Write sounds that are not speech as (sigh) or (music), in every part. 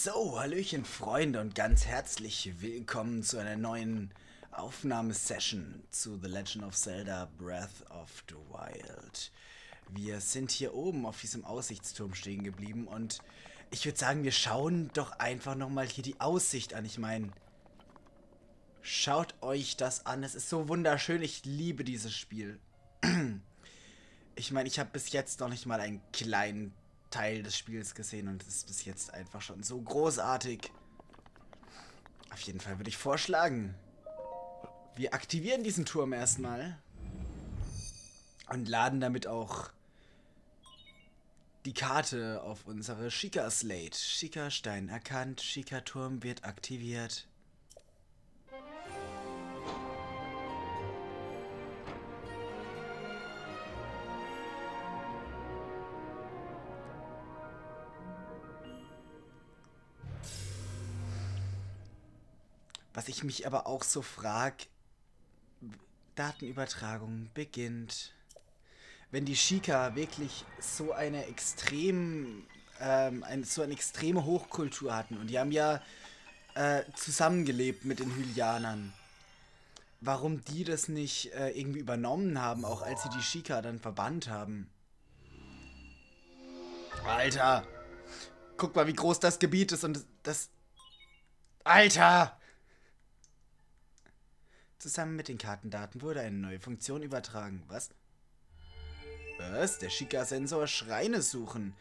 So, Hallöchen Freunde und ganz herzlich willkommen zu einer neuen Aufnahmesession zu The Legend of Zelda Breath of the Wild. Wir sind hier oben auf diesem Aussichtsturm stehen geblieben und ich würde sagen, wir schauen doch einfach nochmal hier die Aussicht an. Ich meine, schaut euch das an. Es ist so wunderschön. Ich liebe dieses Spiel. (clears throat) Ich meine, ich habe bis jetzt noch nicht mal einen kleinen Teil des Spiels gesehen und es ist bis jetzt einfach schon so großartig. Auf jeden Fall würde ich vorschlagen, wir aktivieren diesen Turm erstmal und laden damit auch die Karte auf unsere Shika Slate. Shika Stein erkannt, Shika Turm wird aktiviert. Was ich mich aber auch so frag, Datenübertragung beginnt. Wenn die Shika wirklich so eine extrem, ähm, ein, so eine extreme Hochkultur hatten und die haben ja äh, zusammengelebt mit den Hylianern, warum die das nicht äh, irgendwie übernommen haben, auch als sie die Shika dann verbannt haben. Alter! Guck mal, wie groß das Gebiet ist und das... Alter! Zusammen mit den Kartendaten wurde eine neue Funktion übertragen. Was? Was? Der Shika-Sensor Schreine suchen.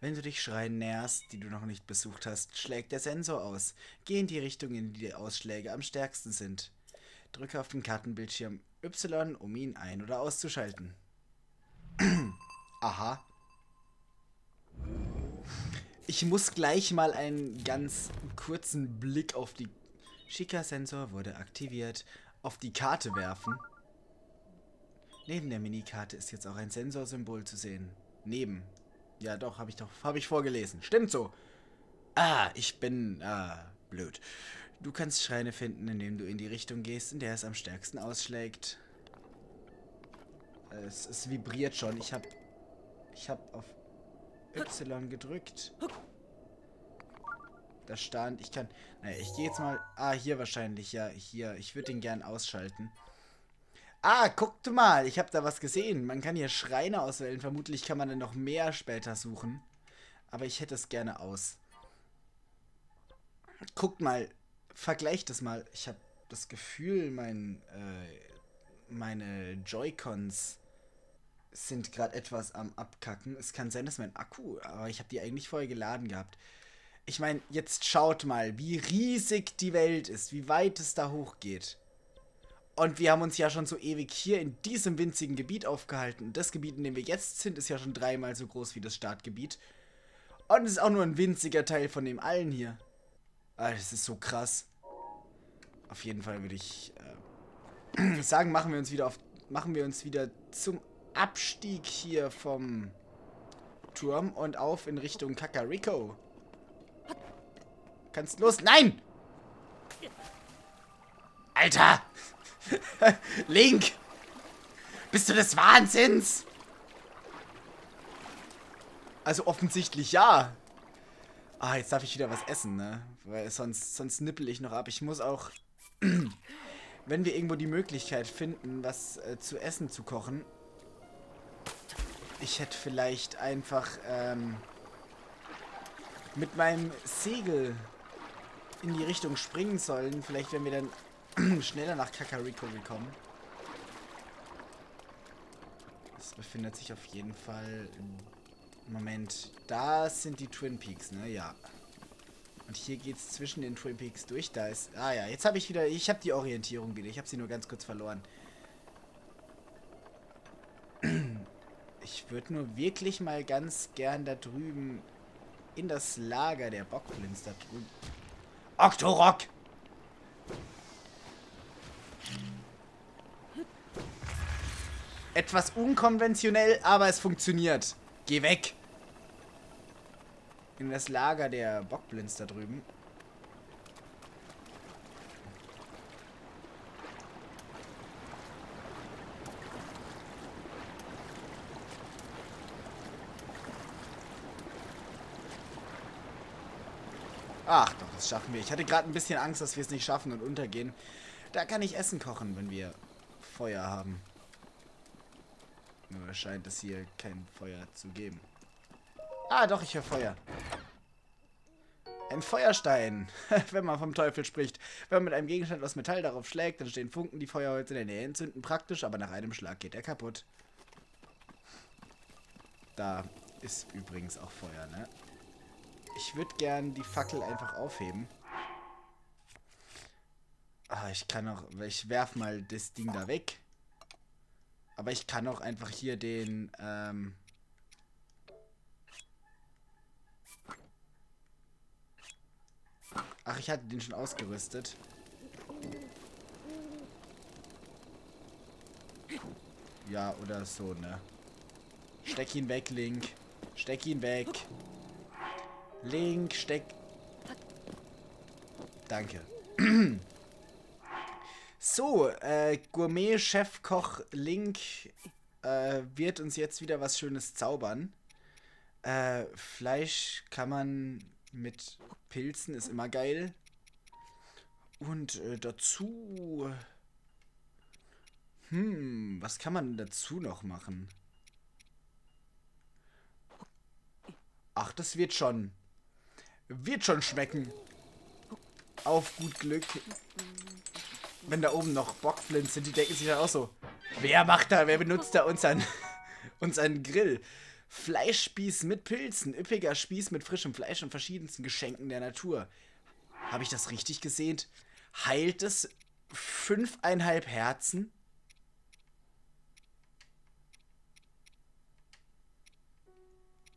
Wenn du dich Schreien näherst, die du noch nicht besucht hast, schlägt der Sensor aus. Geh in die Richtung, in die die Ausschläge am stärksten sind. Drücke auf den Kartenbildschirm Y, um ihn ein- oder auszuschalten. (clears throat) Aha. Ich muss gleich mal einen ganz kurzen Blick auf die Shika-Sensor wurde aktiviert auf die Karte werfen. Neben der Minikarte ist jetzt auch ein Sensorsymbol zu sehen. Neben. Ja, doch, habe ich doch, habe ich vorgelesen. Stimmt so. Ah, ich bin, ah, blöd. Du kannst Schreine finden, indem du in die Richtung gehst, in der es am stärksten ausschlägt. Es, es vibriert schon. Ich habe, ich habe auf Y gedrückt. Da stand, ich kann... Naja, ich gehe jetzt mal... Ah, hier wahrscheinlich, ja, hier. Ich würde den gern ausschalten. Ah, guckt mal, ich habe da was gesehen. Man kann hier Schreine auswählen. Vermutlich kann man dann noch mehr später suchen. Aber ich hätte es gerne aus. Guckt mal, vergleicht das mal. Ich habe das Gefühl, mein, äh, meine Joy-Cons sind gerade etwas am Abkacken. Es kann sein, dass mein Akku, aber ich habe die eigentlich vorher geladen gehabt. Ich meine, jetzt schaut mal, wie riesig die Welt ist, wie weit es da hochgeht. Und wir haben uns ja schon so ewig hier in diesem winzigen Gebiet aufgehalten. Das Gebiet, in dem wir jetzt sind, ist ja schon dreimal so groß wie das Startgebiet. Und es ist auch nur ein winziger Teil von dem allen hier. Ah, das ist so krass. Auf jeden Fall würde ich äh, (clears throat) sagen, machen wir uns wieder auf, machen wir uns wieder zum Abstieg hier vom Turm und auf in Richtung Kakariko. Kannst los. Nein! Alter! (laughs) Link! Bist du des Wahnsinns? Also offensichtlich ja. Ah, jetzt darf ich wieder was essen, ne? Weil sonst, sonst nippel ich noch ab. Ich muss auch, (clears throat) wenn wir irgendwo die Möglichkeit finden, was äh, zu essen zu kochen. Ich hätte vielleicht einfach ähm, mit meinem Segel in die Richtung springen sollen. Vielleicht werden wir dann (clears throat) schneller nach Kakariko gekommen. Das befindet sich auf jeden Fall... Moment, da sind die Twin Peaks, ne? Ja. Und hier geht es zwischen den Twin Peaks durch. Da ist... Ah ja, jetzt habe ich wieder... Ich habe die Orientierung wieder. Ich habe sie nur ganz kurz verloren. (clears throat) Ich würde nur wirklich mal ganz gern da drüben in das Lager der Bockblins da drüben. Octorok! Etwas unkonventionell, aber es funktioniert. Geh weg! In das Lager der Bockblins da drüben. Ach doch, das schaffen wir. Ich hatte gerade ein bisschen Angst, dass wir es nicht schaffen und untergehen. Da kann ich Essen kochen, wenn wir Feuer haben. Nur scheint es hier kein Feuer zu geben. Ah, doch, ich höre Feuer. Ein Feuerstein, (laughs) wenn man vom Teufel spricht. Wenn man mit einem Gegenstand aus Metall darauf schlägt, dann stehen Funken, die Feuerholze in der Nähe entzünden. Praktisch, aber nach einem Schlag geht er kaputt. Da ist übrigens auch Feuer, ne? Ich würde gern die Fackel einfach aufheben. Ah, ich kann auch... Ich werf mal das Ding da weg. Aber ich kann auch einfach hier den... Ähm, Ach, ich hatte den schon ausgerüstet. Ja, oder so, ne? Steck ihn weg, Link. Steck ihn weg. Link, steck... Danke. so, äh, Gourmet-Chefkoch Link äh, wird uns jetzt wieder was Schönes zaubern. Äh, Fleisch kann man mit Pilzen ist immer geil. Und äh, dazu... Hm, was kann man dazu noch machen? Ach, das wird schon. Wird schon schmecken. Auf gut Glück. Wenn da oben noch Bockflints sind, die denken sich dann auch so. Wer macht da, wer benutzt da unseren, (laughs) unseren Grill? Fleischspieß mit Pilzen, üppiger Spieß mit frischem Fleisch und verschiedensten Geschenken der Natur. Habe ich das richtig gesehen? Heilt es fünfeinhalb Herzen?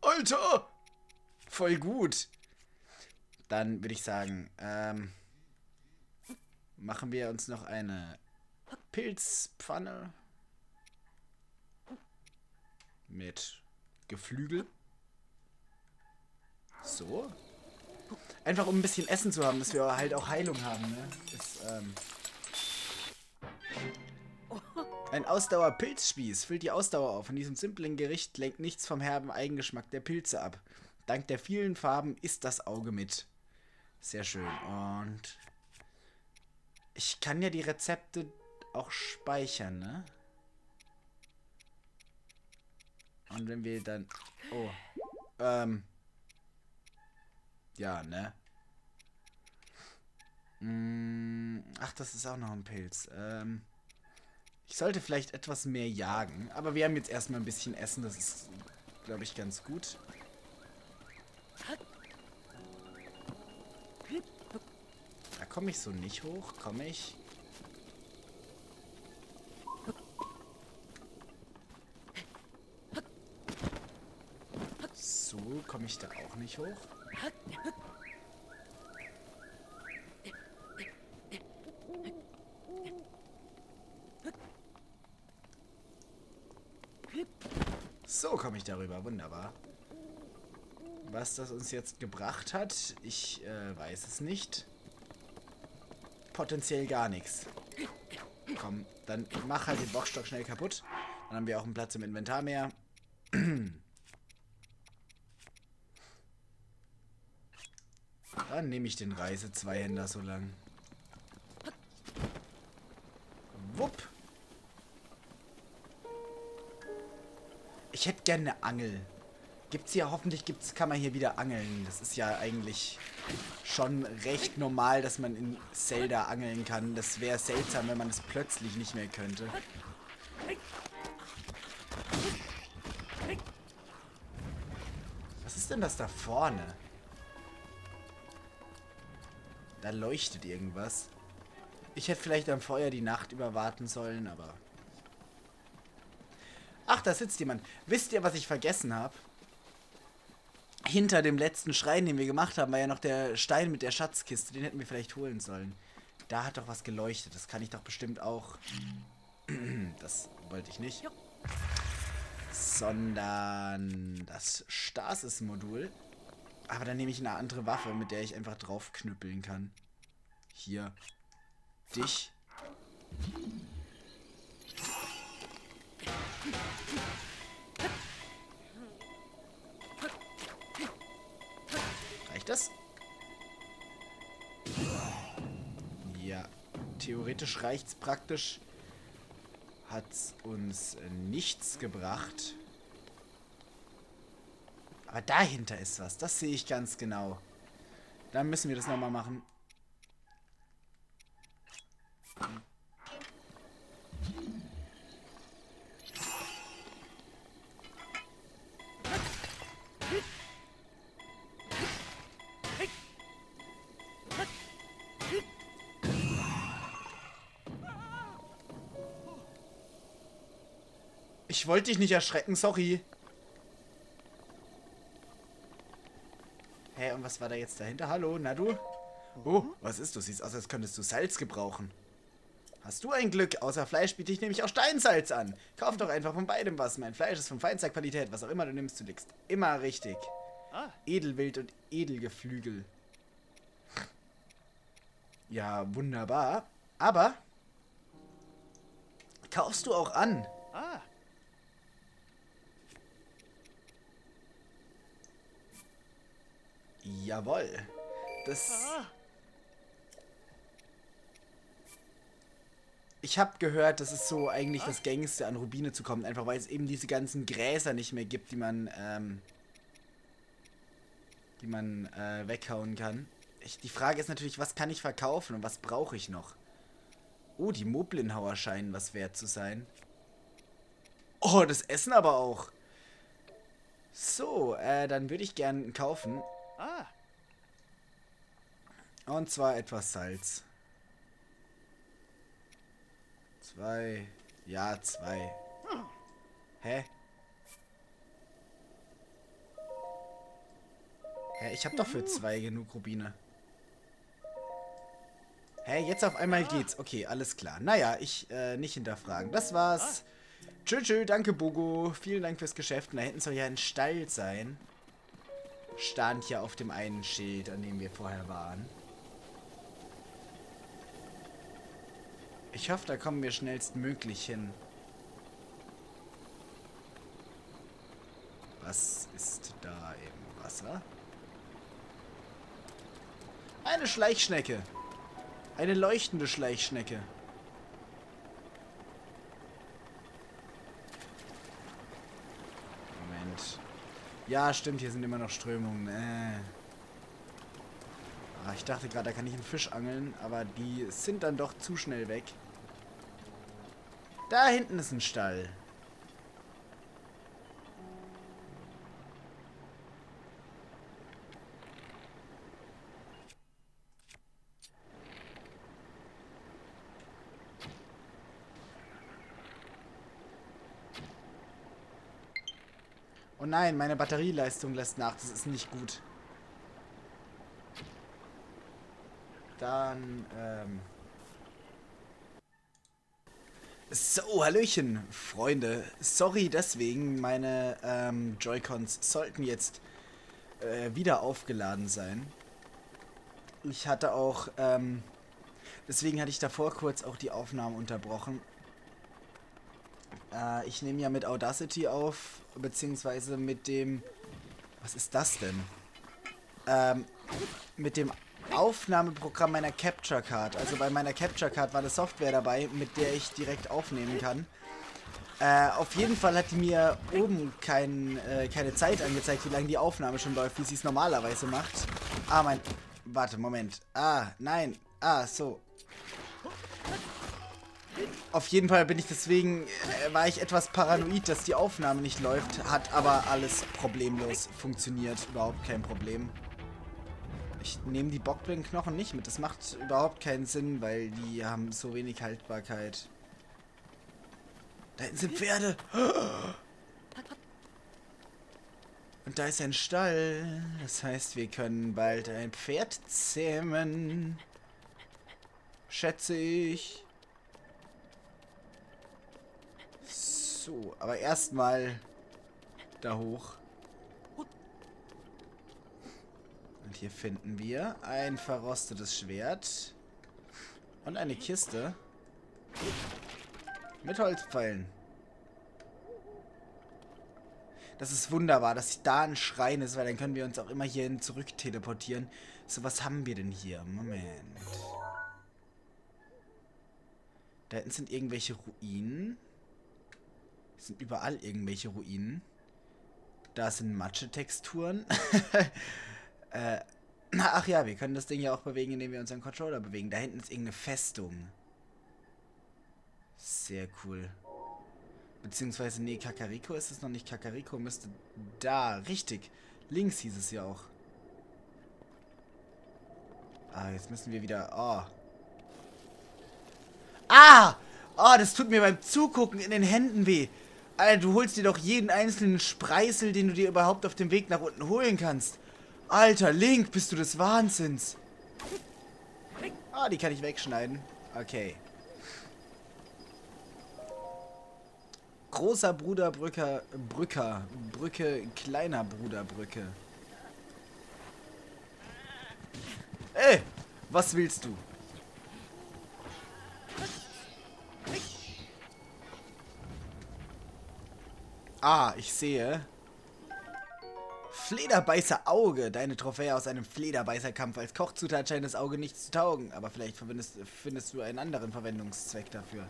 Alter! Voll gut. Dann würde ich sagen, ähm, machen wir uns noch eine Pilzpfanne mit Geflügel. So. Einfach um ein bisschen Essen zu haben, dass wir halt auch Heilung haben, ne? Ist, ähm ein Ausdauer-Pilzspieß füllt die Ausdauer auf. Von diesem simplen Gericht lenkt nichts vom herben Eigengeschmack der Pilze ab. Dank der vielen Farben ist das Auge mit. Sehr schön. Und ich kann ja die Rezepte auch speichern, ne? Und wenn wir dann... Oh. Ähm. Ja, ne? Mm, ach, das ist auch noch ein Pilz. Ähm. Ich sollte vielleicht etwas mehr jagen. Aber wir haben jetzt erstmal ein bisschen Essen. Das ist, glaube ich, ganz gut. Komme ich so nicht hoch. Komme ich? komme ich da auch nicht hoch? So komme ich darüber. Wunderbar. Was das uns jetzt gebracht hat, ich äh, weiß es nicht. Potenziell gar nichts. Komm, dann mach halt den Boxstock schnell kaputt. Dann haben wir auch einen Platz im Inventar mehr. (clears throat) Dann nehme ich den Reise-Zweihänder so lang. Wupp. Ich hätte gerne eine Angel. Gibt's hier, hoffentlich gibt's, kann man hier wieder angeln. Das ist ja eigentlich schon recht normal, dass man in Zelda angeln kann. Das wäre seltsam, wenn man es plötzlich nicht mehr könnte. Was ist denn das da vorne? Da leuchtet irgendwas. Ich hätte vielleicht am Feuer die Nacht über warten sollen, aber... Ach, da sitzt jemand. Wisst ihr, was ich vergessen habe? Hinter dem letzten Schrein, den wir gemacht haben, war ja noch der Stein mit der Schatzkiste. Den hätten wir vielleicht holen sollen. Da hat doch was geleuchtet. Das kann ich doch bestimmt auch... (clears throat) Das wollte ich nicht. Sondern das Stasis-Modul. Aber dann nehme ich eine andere Waffe, mit der ich einfach draufknüppeln kann. Hier. Dich. ich das? Ja, theoretisch reicht's praktisch. Hat's uns nichts gebracht. Aber dahinter ist was. Das sehe ich ganz genau. Dann müssen wir das nochmal machen. Ich wollte dich nicht erschrecken, sorry. Hä, und was war da jetzt dahinter? Hallo, na du? Oh, was ist du? Siehst aus, als könntest du Salz gebrauchen. Hast du ein Glück? Außer Fleisch biete ich nämlich auch Steinsalz an. Kauf doch einfach von beidem was. Mein Fleisch ist von feinster Qualität. Was auch immer du nimmst, du liegst immer richtig. Ah. Edelwild und Edelgeflügel. Ja, wunderbar. Aber kaufst du auch an? Jawoll. Das... Ah. Ich habe gehört, das ist so eigentlich das Gängigste an Rubine zu kommen, einfach weil es eben diese ganzen Gräser nicht mehr gibt, die man, ähm, die man äh, weghauen kann. Ich, die Frage ist natürlich, was kann ich verkaufen und was brauche ich noch? Oh, die Moblinhauer scheinen was wert zu sein. Oh, das Essen aber auch. So, äh, dann würde ich gern kaufen. Ah. Und zwar etwas Salz. Zwei. Ja, zwei. Hä? Hä, ich hab doch für zwei genug Rubine. Hä, jetzt auf einmal geht's. Okay, alles klar. Naja, ich äh, nicht hinterfragen. Das war's. Tschö, tschö, danke, Bogo. Vielen Dank fürs Geschäft. da hinten soll ja ein Stall sein. Stand ja auf dem einen Schild, an dem wir vorher waren. Ich hoffe, da kommen wir schnellstmöglich hin. Was ist da im Wasser? Eine Schleichschnecke. Eine leuchtende Schleichschnecke. Moment. Ja, stimmt, hier sind immer noch Strömungen. Äh. Ah, ich dachte gerade, da kann ich einen Fisch angeln, aber die sind dann doch zu schnell weg. Da hinten ist ein Stall. Oh nein, meine Batterieleistung lässt nach. Das ist nicht gut. Dann, ähm... So, Hallöchen, Freunde. Sorry deswegen, meine ähm, Joy-Cons sollten jetzt äh, wieder aufgeladen sein. Ich hatte auch, ähm, deswegen hatte ich davor kurz auch die Aufnahme unterbrochen. Äh, ich nehme ja mit Audacity auf, beziehungsweise mit dem, was ist das denn? Ähm, mit dem Aufnahmeprogramm meiner Capture Card. Also bei meiner Capture Card war eine Software dabei, mit der ich direkt aufnehmen kann. Äh, auf jeden Fall hat die mir oben kein, äh, keine Zeit angezeigt, wie lange die Aufnahme schon läuft, wie sie es normalerweise macht. Ah, mein... Warte, Moment. Ah, nein. Ah, so. Auf jeden Fall bin ich deswegen, äh, war ich etwas paranoid, dass die Aufnahme nicht läuft, hat aber alles problemlos funktioniert, überhaupt kein Problem. Ich nehme die Bockbleinknochen nicht mit. Das macht überhaupt keinen Sinn, weil die haben so wenig Haltbarkeit. Da hinten sind Pferde. Und da ist ein Stall. Das heißt, wir können bald ein Pferd zähmen. Schätze ich. So, aber erstmal da hoch. Und hier finden wir ein verrostetes Schwert. Und eine Kiste. Mit Holzpfeilen. Das ist wunderbar, dass da ein Schrein ist, weil dann können wir uns auch immer hierhin zurück teleportieren. So, was haben wir denn hier? Moment. Da hinten sind irgendwelche Ruinen. Es sind überall irgendwelche Ruinen. Da sind Matschetexturen. (laughs) äh, ach ja, wir können das Ding ja auch bewegen, indem wir unseren Controller bewegen. Da hinten ist irgendeine Festung. Sehr cool. Beziehungsweise, nee, Kakariko ist es noch nicht. Kakariko müsste da, richtig. Links hieß es ja auch. Ah, jetzt müssen wir wieder... Oh. Ah! Oh, das tut mir beim Zugucken in den Händen weh. Alter, du holst dir doch jeden einzelnen Spreißel, den du dir überhaupt auf dem Weg nach unten holen kannst. Alter, Link, bist du des Wahnsinns. Ah, die kann ich wegschneiden. Okay. Großer Bruder Brücker, Brücker, Brücke, kleiner Bruder Brücke. Ey, was willst du? Ah, ich sehe. Flederbeißer Auge. Deine Trophäe aus einem Flederbeißerkampf. Als Kochzutat scheint das Auge nichts zu taugen. Aber vielleicht findest du einen anderen Verwendungszweck dafür.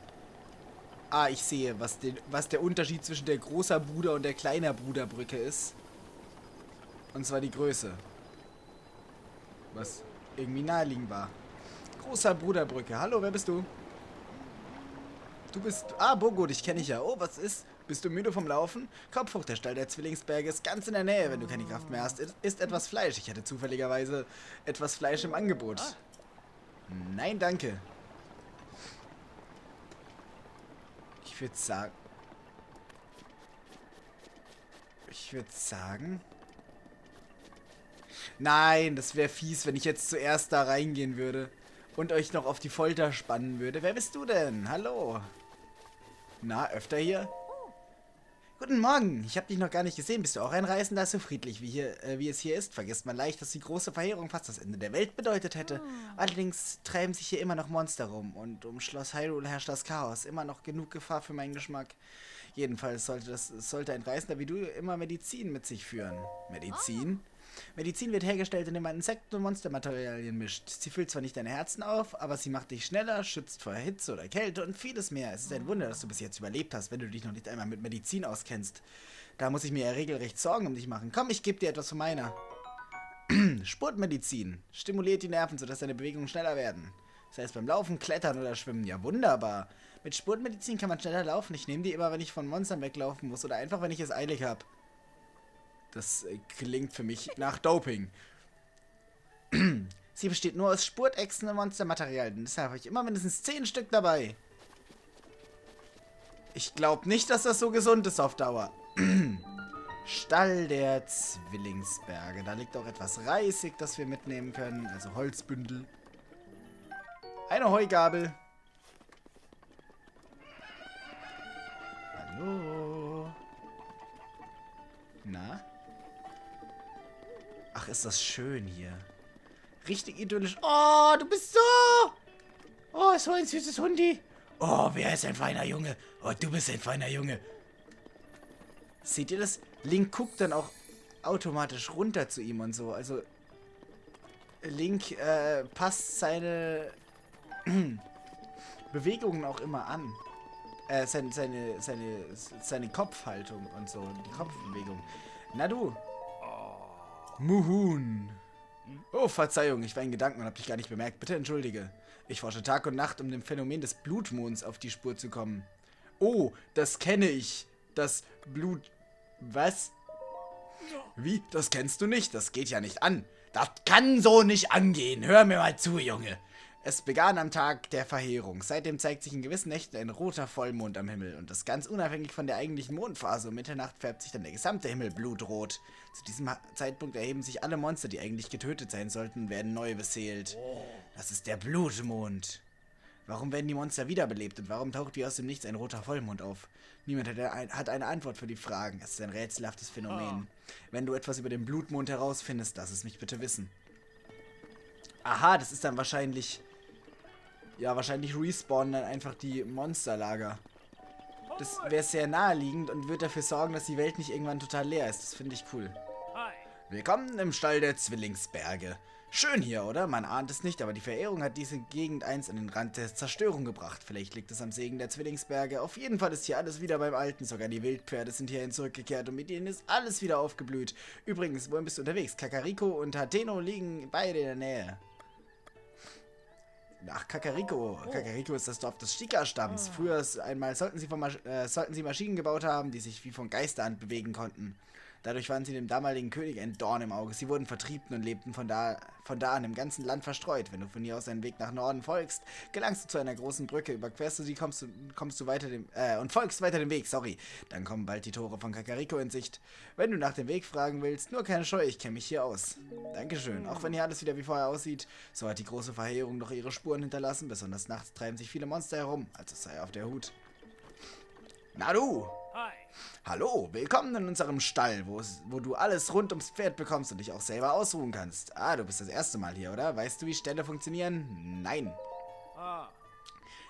Ah, ich sehe, was, den, was der Unterschied zwischen der großer Bruder und der kleiner Bruderbrücke ist. Und zwar die Größe. Was irgendwie naheliegend war. Großer Bruderbrücke. Hallo, wer bist du? Du bist... Ah, Bogo, dich kenne ich ja. Oh, was ist? Bist du müde vom Laufen? Kopf hoch, der Stall der Zwillingsberge ist ganz in der Nähe, wenn du keine Kraft mehr hast. Ist etwas Fleisch. Ich hatte zufälligerweise etwas Fleisch im Angebot. Nein, danke. Ich würde sagen... Ich würde sagen... Nein, das wäre fies, wenn ich jetzt zuerst da reingehen würde und euch noch auf die Folter spannen würde. Wer bist du denn? Hallo. Na, öfter hier? Guten Morgen, ich habe dich noch gar nicht gesehen. Bist du auch ein Reisender, so friedlich wie, hier, äh, wie es hier ist? Vergisst man leicht, dass die große Verheerung fast das Ende der Welt bedeutet hätte. Oh. Allerdings treiben sich hier immer noch Monster rum und um Schloss Hyrule herrscht das Chaos. Immer noch genug Gefahr für meinen Geschmack. Jedenfalls sollte, das, sollte ein Reisender wie du immer Medizin mit sich führen. Medizin? Oh. Medizin wird hergestellt, indem man Insekten und Monstermaterialien mischt. Sie füllt zwar nicht deine Herzen auf, aber sie macht dich schneller, schützt vor Hitze oder Kälte und vieles mehr. Es ist ein Wunder, dass du bis jetzt überlebt hast, wenn du dich noch nicht einmal mit Medizin auskennst. Da muss ich mir ja regelrecht Sorgen um dich machen. Komm, ich gebe dir etwas von meiner. (clears throat) Sportmedizin. Stimuliert die Nerven, sodass deine Bewegungen schneller werden. Sei es beim Laufen, Klettern oder Schwimmen. Ja, wunderbar. Mit Sportmedizin kann man schneller laufen. Ich nehme die immer, wenn ich von Monstern weglaufen muss oder einfach, wenn ich es eilig habe. Das äh, klingt für mich nach Doping. (clears throat) Sie besteht nur aus Spurtechsen und Monstermaterialien. Deshalb habe ich immer mindestens 10 Stück dabei. Ich glaube nicht, dass das so gesund ist auf Dauer. (clears throat) Stall der Zwillingsberge. Da liegt auch etwas Reisig, das wir mitnehmen können. Also Holzbündel. Eine Heugabel. Hallo. Na? Ach, ist das schön hier. Richtig idyllisch. Oh, du bist so... Oh, so ein süßes Hundi. Oh, wer ist ein feiner Junge? Oh, du bist ein feiner Junge. Seht ihr das? Link guckt dann auch automatisch runter zu ihm und so. Also, Link äh, passt seine (clears throat) Bewegungen auch immer an. Äh, seine, seine, seine, seine Kopfhaltung und so. Die Kopfbewegung. Na du, Muhun. Oh, Verzeihung, ich war in Gedanken und hab dich gar nicht bemerkt. Bitte entschuldige. Ich forsche Tag und Nacht, um dem Phänomen des Blutmonds auf die Spur zu kommen. Oh, das kenne ich. Das Blut... Was? Wie? Das kennst du nicht? Das geht ja nicht an. Das kann so nicht angehen. Hör mir mal zu, Junge. Es begann am Tag der Verheerung. Seitdem zeigt sich in gewissen Nächten ein roter Vollmond am Himmel und das ganz unabhängig von der eigentlichen Mondphase. Um Mitternacht färbt sich dann der gesamte Himmel blutrot. Zu diesem Zeitpunkt erheben sich alle Monster, die eigentlich getötet sein sollten, und werden neu beseelt. Das ist der Blutmond. Warum werden die Monster wiederbelebt und warum taucht wie aus dem Nichts ein roter Vollmond auf? Niemand hat eine Antwort für die Fragen. Es ist ein rätselhaftes Phänomen. Wenn du etwas über den Blutmond herausfindest, lass es mich bitte wissen. Aha, das ist dann wahrscheinlich ja, wahrscheinlich respawnen dann einfach die Monsterlager. Das wäre sehr naheliegend und wird dafür sorgen, dass die Welt nicht irgendwann total leer ist. Das finde ich cool. Willkommen im Stall der Zwillingsberge. Schön hier, oder? Man ahnt es nicht, aber die Verehrung hat diese Gegend einst an den Rand der Zerstörung gebracht. Vielleicht liegt es am Segen der Zwillingsberge. Auf jeden Fall ist hier alles wieder beim Alten. Sogar die Wildpferde sind hierhin zurückgekehrt und mit ihnen ist alles wieder aufgeblüht. Übrigens, wohin bist du unterwegs? Kakariko und Hateno liegen beide in der Nähe. Ach, Kakariko. Oh. Kakariko ist das Dorf des Shika-Stamms. Oh. Früher einmal sollten sie, äh, sollten sie Maschinen gebaut haben, die sich wie von Geisterhand bewegen konnten. Dadurch waren sie dem damaligen König ein Dorn im Auge. Sie wurden vertrieben und lebten von da, von da an im ganzen Land verstreut. Wenn du von hier aus deinen Weg nach Norden folgst, gelangst du zu einer großen Brücke, überquerst du sie, kommst du, kommst du weiter dem, äh, und folgst weiter dem Weg, sorry. Dann kommen bald die Tore von Kakariko in Sicht. Wenn du nach dem Weg fragen willst, nur keine Scheu, ich kenne mich hier aus. Dankeschön. Auch wenn hier alles wieder wie vorher aussieht, so hat die große Verheerung noch ihre Spuren hinterlassen. Besonders nachts treiben sich viele Monster herum, also sei auf der Hut. Na du! Hallo, willkommen in unserem Stall, wo du alles rund ums Pferd bekommst und dich auch selber ausruhen kannst. Ah, du bist das erste Mal hier, oder? Weißt du, wie Ställe funktionieren? Nein. Ah.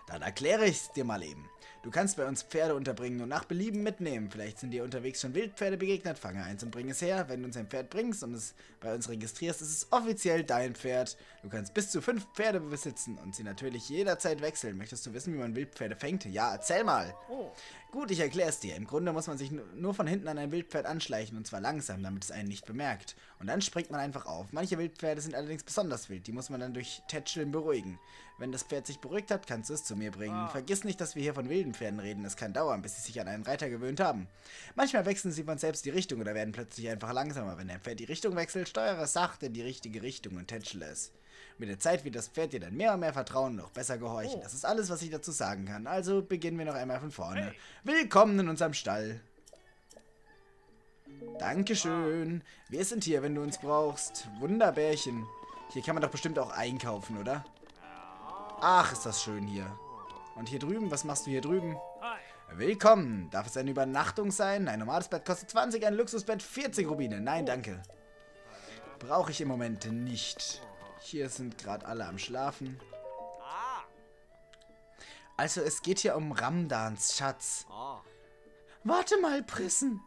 Dann erkläre ich es dir mal eben. Du kannst bei uns Pferde unterbringen und nach Belieben mitnehmen. Vielleicht sind dir unterwegs schon Wildpferde begegnet. Fange eins und bring es her. Wenn du uns ein Pferd bringst und es bei uns registrierst, ist es offiziell dein Pferd. Du kannst bis zu fünf Pferde besitzen und sie natürlich jederzeit wechseln. Möchtest du wissen, wie man Wildpferde fängt? Ja, erzähl mal. Oh. Gut, ich erkläre es dir. Im Grunde muss man sich nur von hinten an ein Wildpferd anschleichen und zwar langsam, damit es einen nicht bemerkt. Und dann springt man einfach auf. Manche Wildpferde sind allerdings besonders wild. Die muss man dann durch Tätscheln beruhigen. Wenn das Pferd sich beruhigt hat, kannst du es zu mir bringen. Ah. Vergiss nicht, dass wir hier von wilden Pferden reden. Es kann dauern, bis sie sich an einen Reiter gewöhnt haben. Manchmal wechseln sie von selbst die Richtung oder werden plötzlich einfach langsamer. Wenn dein Pferd die Richtung wechselt, steuere sachte in die richtige Richtung und tätschle es. Mit der Zeit wird das Pferd dir dann mehr und mehr vertrauen und auch besser gehorchen. Oh. Das ist alles, was ich dazu sagen kann. Also beginnen wir noch einmal von vorne. Hey. Willkommen in unserem Stall. Dankeschön. Wir sind hier, wenn du uns brauchst. Wunderbärchen. Hier kann man doch bestimmt auch einkaufen, oder? Ach, ist das schön hier. Und hier drüben, was machst du hier drüben? Willkommen. Darf es eine Übernachtung sein? Ein normales Bett kostet 20, ein Luxusbett 40 Rubine. Nein, danke. Brauche ich im Moment nicht. Hier sind gerade alle am Schlafen. Also, es geht hier um Ramdans Schatz. Warte mal, Prissen.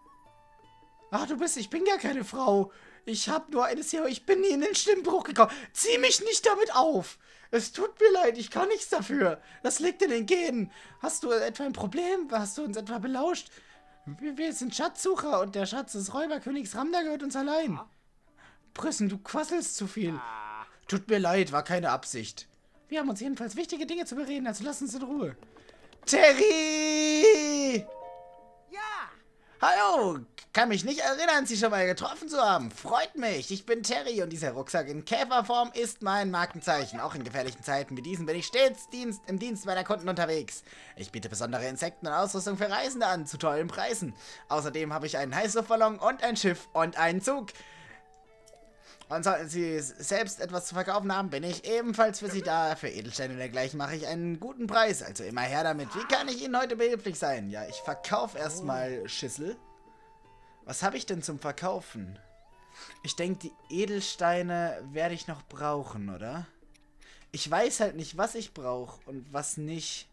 Ach, du bist, ich bin gar keine Frau. Ich hab nur eines Jahr, ich bin nie in den Stimmbruch gekommen. Zieh mich nicht damit auf. Es tut mir leid, ich kann nichts dafür. Das liegt in den Genen. Hast du etwa ein Problem? Hast du uns etwa belauscht? Wir, sind Schatzsucher und der Schatz des Räuberkönigs Ramda gehört uns allein. Prissen, du quasselst zu viel. Tut mir leid, war keine Absicht. Wir haben uns jedenfalls wichtige Dinge zu bereden, also lass uns in Ruhe. Terry! Ja! Hallo! Kann mich nicht erinnern, Sie schon mal getroffen zu haben. Freut mich. Ich bin Terry und dieser Rucksack in Käferform ist mein Markenzeichen. Auch in gefährlichen Zeiten wie diesen bin ich stets Dienst, im Dienst meiner Kunden unterwegs. Ich biete besondere Insekten und Ausrüstung für Reisende an, zu tollen Preisen. Außerdem habe ich einen Heißluftballon und ein Schiff und einen Zug. Und sollten Sie selbst etwas zu verkaufen haben, bin ich ebenfalls für Sie da. Für Edelsteine dergleichen mache ich einen guten Preis. Also immer her damit. Wie kann ich Ihnen heute behilflich sein? Ja, ich verkaufe erstmal Schüssel. Was habe ich denn zum Verkaufen? Ich denke, die Edelsteine werde ich noch brauchen, oder? Ich weiß halt nicht, was ich brauche und was nicht.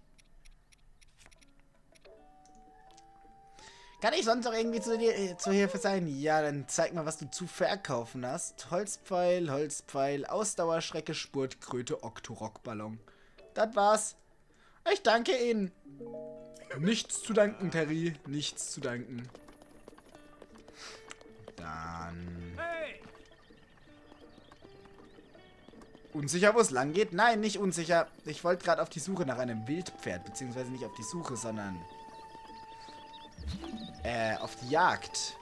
Kann ich sonst auch irgendwie zu dir äh, zur Hilfe sein? Ja, dann zeig mal, was du zu verkaufen hast. Holzpfeil, Holzpfeil, Ausdauerschrecke, Spurtkröte, Octorok-Ballon. Das war's. Ich danke Ihnen. Nichts zu danken, Terry. Nichts zu danken. Dann... Unsicher, wo es lang geht? Nein, nicht unsicher. Ich wollte gerade auf die Suche nach einem Wildpferd. Beziehungsweise nicht auf die Suche, sondern äh, auf die Jagd.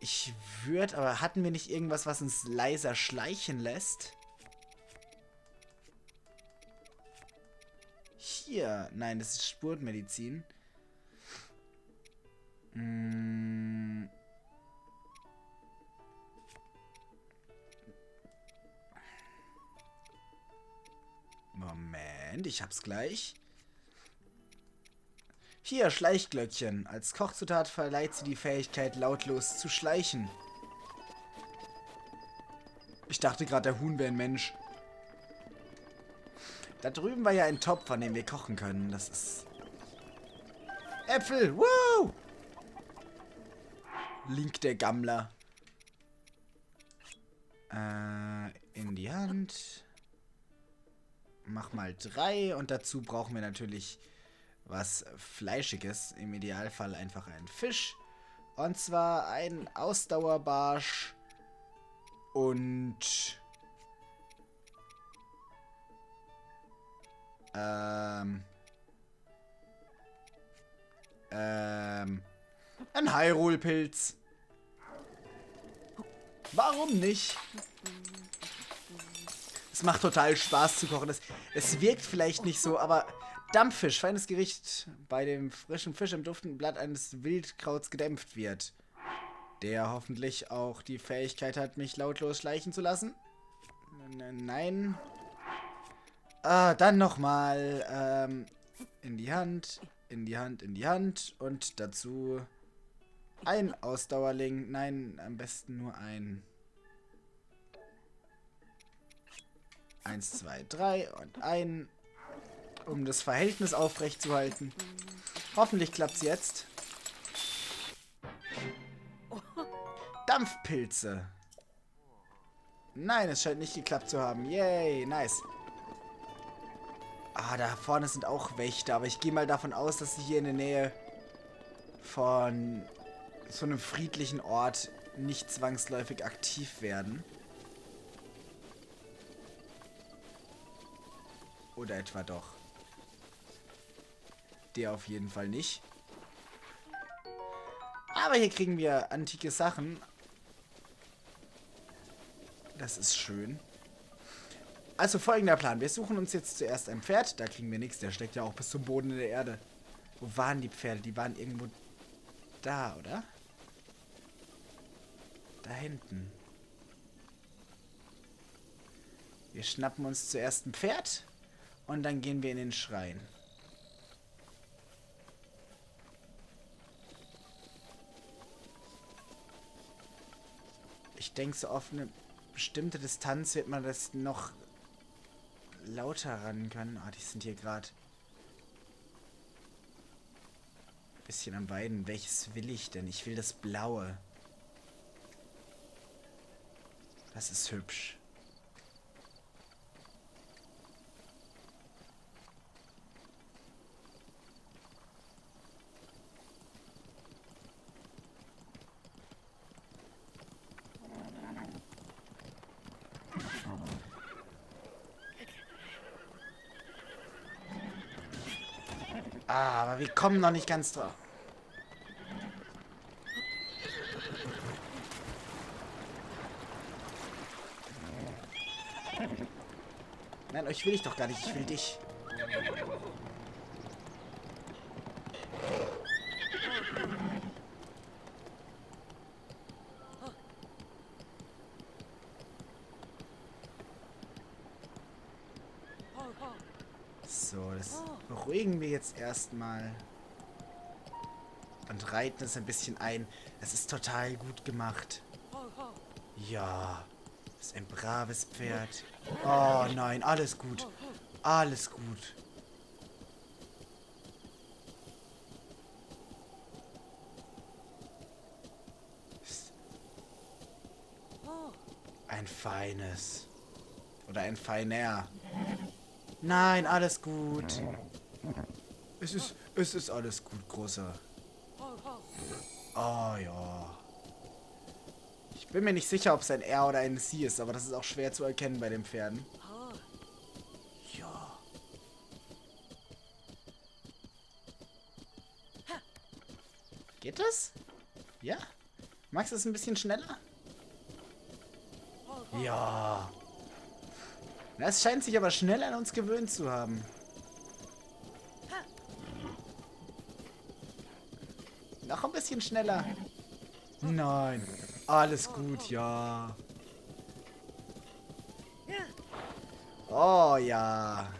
Ich würde, aber hatten wir nicht irgendwas, was uns leiser schleichen lässt? Hier. Nein, das ist Spurtmedizin. Hm. Moment, ich hab's gleich. Hier, Schleichglöckchen. Als Kochzutat verleiht sie die Fähigkeit, lautlos zu schleichen. Ich dachte gerade, der Huhn wäre ein Mensch. Da drüben war ja ein Topf, von dem wir kochen können. Das ist... Äpfel! Woo! Link der Gammler. Äh, in die Hand. Mach mal drei. Und dazu brauchen wir natürlich was Fleischiges. Im Idealfall einfach einen Fisch. Und zwar ein Ausdauerbarsch. Und... Ähm... Ähm... Ein Hyrule-Pilz. Warum nicht? Es macht total Spaß zu kochen. Es, es wirkt vielleicht nicht so, aber Dampffisch, feines Gericht, bei dem frischen Fisch im duftenden Blatt eines Wildkrauts gedämpft wird. Der hoffentlich auch die Fähigkeit hat, mich lautlos schleichen zu lassen. Nein. Ah, dann nochmal ähm, in die Hand, in die Hand, in die Hand und dazu ein Ausdauerling. Nein, am besten nur ein. Eins, zwei, drei und ein, um das Verhältnis aufrechtzuerhalten. Hoffentlich klappt es jetzt. Dampfpilze. Nein, es scheint nicht geklappt zu haben. Yay, nice. Ah, da vorne sind auch Wächter, aber ich gehe mal davon aus, dass sie hier in der Nähe von so einem friedlichen Ort nicht zwangsläufig aktiv werden. Oder etwa doch. Der auf jeden Fall nicht. Aber hier kriegen wir antike Sachen. Das ist schön. Also folgender Plan. Wir suchen uns jetzt zuerst ein Pferd. Da kriegen wir nichts. Der steckt ja auch bis zum Boden in der Erde. Wo waren die Pferde? Die waren irgendwo da, oder? Da hinten. Wir schnappen uns zuerst ein Pferd und dann gehen wir in den Schrein. Ich denke, so auf eine bestimmte Distanz wird man das noch lauter ran können. Ah, die sind hier gerade bisschen am Weiden. Welches will ich denn? Ich will das Blaue. Das ist hübsch. Ah, aber wir kommen noch nicht ganz drauf. Nein, euch will ich doch gar nicht. Ich will dich. So, das beruhigen wir jetzt erstmal. Und reiten es ein bisschen ein. Es ist total gut gemacht. Ja. Ist ein braves Pferd. Oh nein, alles gut. Alles gut. Ein feines. Oder ein feiner. Nein, alles gut. Es ist, es ist alles gut, großer. Oh ja. Ich bin mir nicht sicher, ob es ein R oder ein C ist, aber das ist auch schwer zu erkennen bei den Pferden. Ja. Geht das? Ja? Magst du es ein bisschen schneller? Ja. Das scheint sich aber schnell an uns gewöhnt zu haben. Noch ein bisschen schneller. Nein. Alles gut, ja. Oh ja.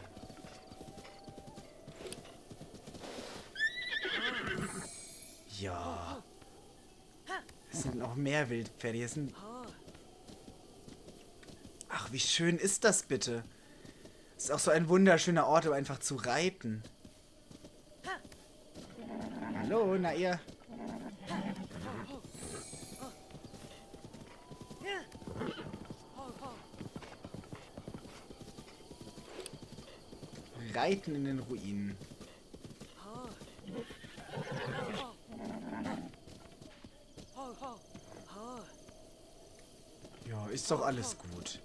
Ja. Es sind noch mehr Wildpferde. Hier sind Ach, wie schön ist das bitte? Es ist auch so ein wunderschöner Ort, um einfach zu reiten. Hallo, na ihr? Reiten in den Ruinen. Ja, ist doch alles gut.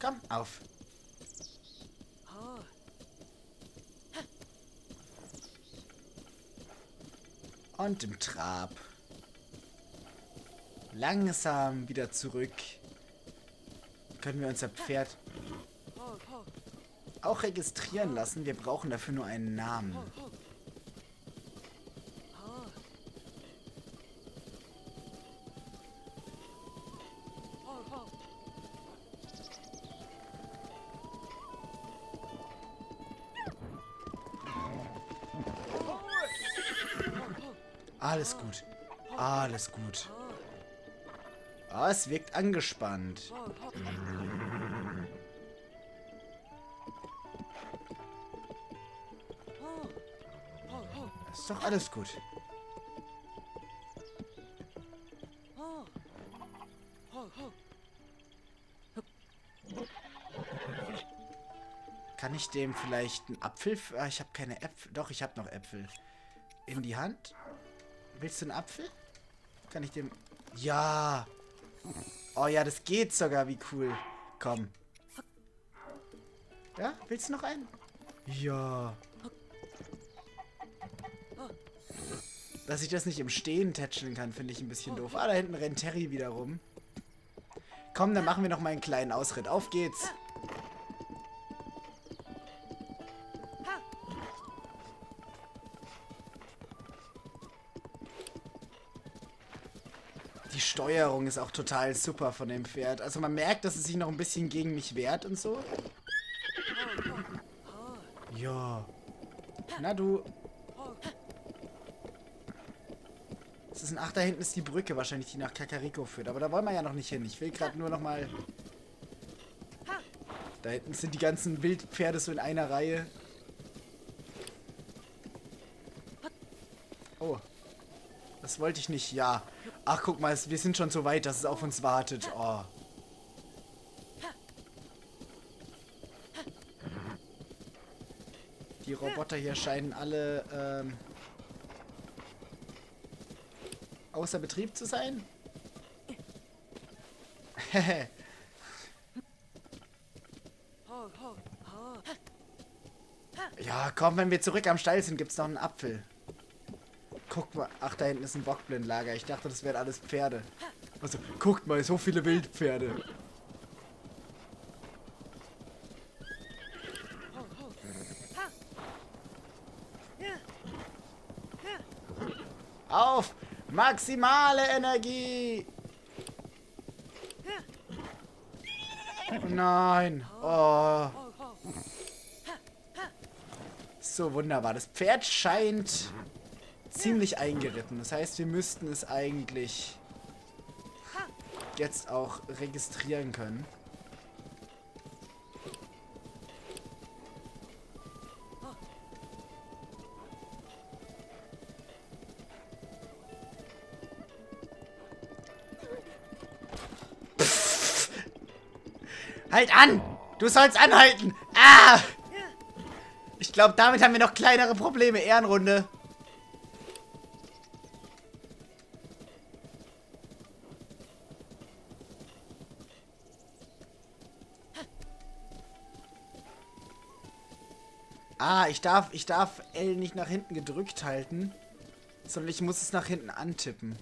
Komm, auf. Und im Trab. Langsam wieder zurück. Können wir unser Pferd auch registrieren lassen. Wir brauchen dafür nur einen Namen. Alles gut. Alles gut. Oh, es wirkt angespannt. Ist doch alles gut. Kann ich dem vielleicht einen Apfel... Ah, ich habe keine Äpfel. Doch, ich habe noch Äpfel. In die Hand? Willst du einen Apfel? Kann ich dem... Ja! Oh ja, das geht sogar. Wie cool. Komm. Ja? Willst du noch einen? Ja. Dass ich das nicht im Stehen tätscheln kann, finde ich ein bisschen doof. Ah, da hinten rennt Terry wieder rum. Komm, dann machen wir noch mal einen kleinen Ausritt. Auf geht's. Die Steuerung ist auch total super von dem Pferd. Also man merkt, dass es sich noch ein bisschen gegen mich wehrt und so. Ja. Na du. Das ist ein Ach, da hinten ist die Brücke wahrscheinlich, die nach Kakariko führt. Aber da wollen wir ja noch nicht hin. Ich will gerade nur noch mal... Da hinten sind die ganzen Wildpferde so in einer Reihe. Oh. Das wollte ich nicht. Ja. Ach, guck mal, wir sind schon so weit, dass es auf uns wartet. Oh. Die Roboter hier scheinen alle ähm, außer Betrieb zu sein. (laughs) ja, komm, wenn wir zurück am Stall sind, gibt es noch einen Apfel. Guck mal. Ach, da hinten ist ein Bockblindlager. Ich dachte, das wären alles Pferde. Also, guckt mal, so viele Wildpferde. Auf! Maximale Energie! Nein! Oh. So wunderbar. Das Pferd scheint ziemlich eingeritten. Das heißt, wir müssten es eigentlich jetzt auch registrieren können. Halt an! Du sollst anhalten! Ah! Ich glaube, damit haben wir noch kleinere Probleme. Ehrenrunde. Ah, ich darf, ich darf L nicht nach hinten gedrückt halten, sondern ich muss es nach hinten antippen.